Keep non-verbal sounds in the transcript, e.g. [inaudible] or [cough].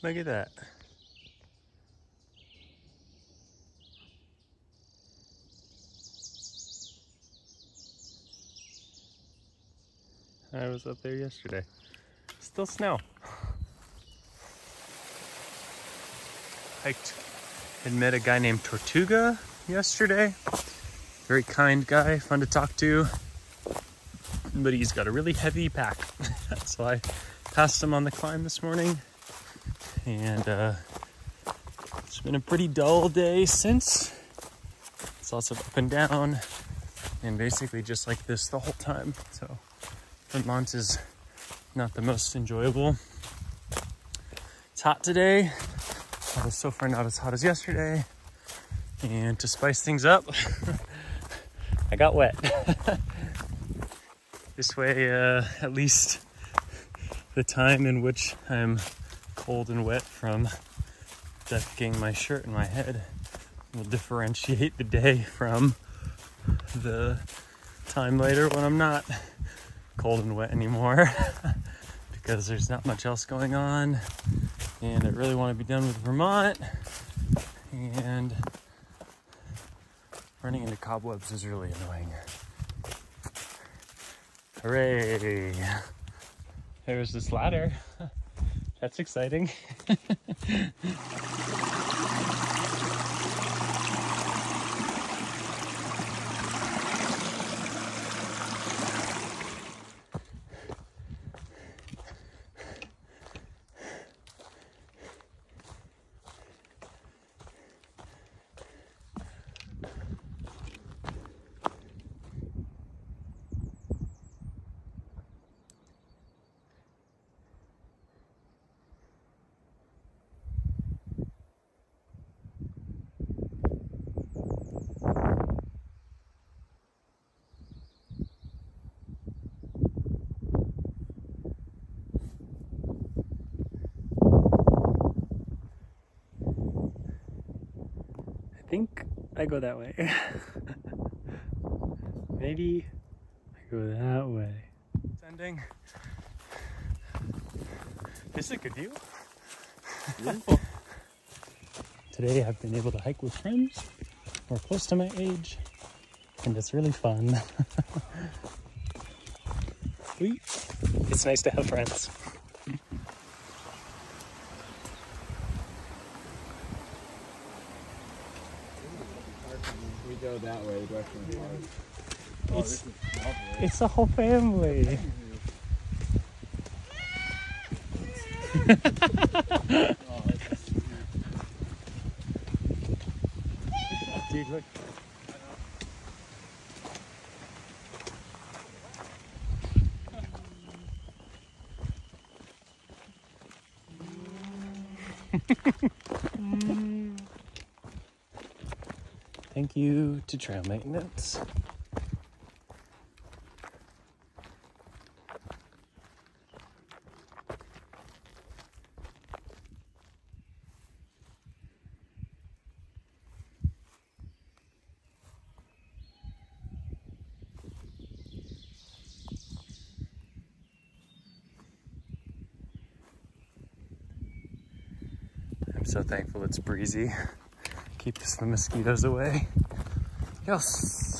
Look at that. I was up there yesterday. Still snow. Hiked and met a guy named Tortuga yesterday. Very kind guy, fun to talk to. But he's got a really heavy pack. [laughs] so I passed him on the climb this morning. And uh, it's been a pretty dull day since. It's also up and down and basically just like this the whole time. So Vermont is not the most enjoyable. It's hot today, although so far not as hot as yesterday. And to spice things up, [laughs] I got wet. [laughs] this way, uh, at least the time in which I'm cold and wet from defecating my shirt and my head will differentiate the day from the time later when I'm not cold and wet anymore [laughs] because there's not much else going on and I really want to be done with Vermont and running into cobwebs is really annoying. Hooray! [laughs] There's this ladder. [laughs] That's exciting. [laughs] think I go that way. [laughs] Maybe I go that way. Sending. This is a good view. Beautiful. Today I've been able to hike with friends who are close to my age and it's really fun. [laughs] it's nice to have friends. We go that way, direction of the park. Oh, it's, it's a whole family. Dude, [laughs] oh, look. [laughs] [laughs] Thank you to trail maintenance. I'm so thankful it's breezy. [laughs] Keep the mosquitoes away. Yes.